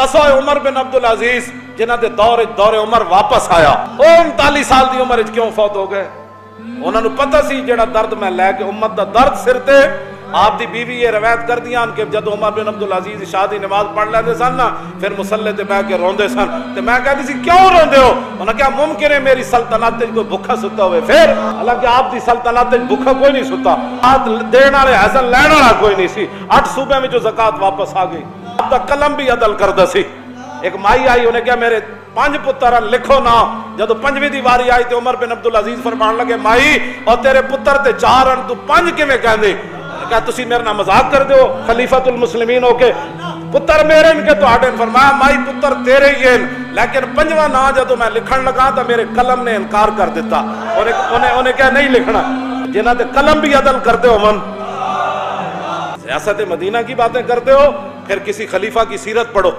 دسو عمر بن عبدالعزیز جنہ دے دور دور عمر واپس آیا۔ او انتالی سال دی عمر کیوں فوت ہو گئے؟ انہوں نے پتہ سی جڑا درد میں لے کے، امت دا درد سر تے آپ دی بیوی یہ روایت کر دیا کہ جد عمر بن عبدالعزیز شادی نماز پڑھ لیندے سن نا، پھر مسلح تے بیٹھ کے روندے سن۔ تے میں کہتی سی، کیوں روندے ہو؟ انہوں نے کہا، ممکن ہے میری سلطنت تے کوئی بھکھا ستا ہوئے۔ پھر حالانکہ آپ دی سلطنت تے بھکھا کوئی نہیں ستا۔ ہاتھ دین والے، حسن لین والا کوئی نہیں سی۔ اٹھ صوبے میں جو زکات واپس آ گئی۔ آپ دا قلم بھی عدل کردا سی۔ ایک مائی آئی انہیں کہا، میرے پانچ پتر لکھو نا۔ جدو پنجویں دی واری آئی، تے عمر بن عبدالعزیز فرمان لگے، مائی اور تیرے پتر تے چار ان تو پنج کیویں کہندے؟ کہا، تسی میرے نام مذاق کر دیو، خلیفۃ المسلمین ہو کے. پتر میرے ان کے تو آٹے فرمایا، مائی پتر تیرے ہی ہیں، لیکن پنجواں نا جدو میں لکھن لگا تا میرے قلم نے انکار کر دیتا انہیں انہیں انہیں کہا، نہیں لکھنا جنہ تے قلم بھی عدل کرتے ہو من سیاست مدینہ کی باتیں کرتے ہو، پھر کسی خلیفہ کی سیرت پڑھو۔